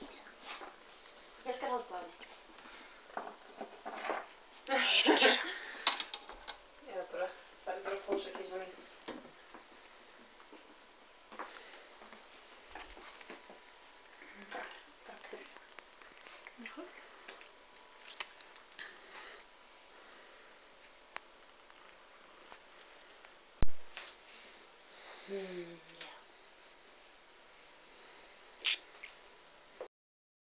Ég skal halda á henni. Ekki svo. Eða bara, það er bara fósakísa mín. Takk fyrir. Hmm.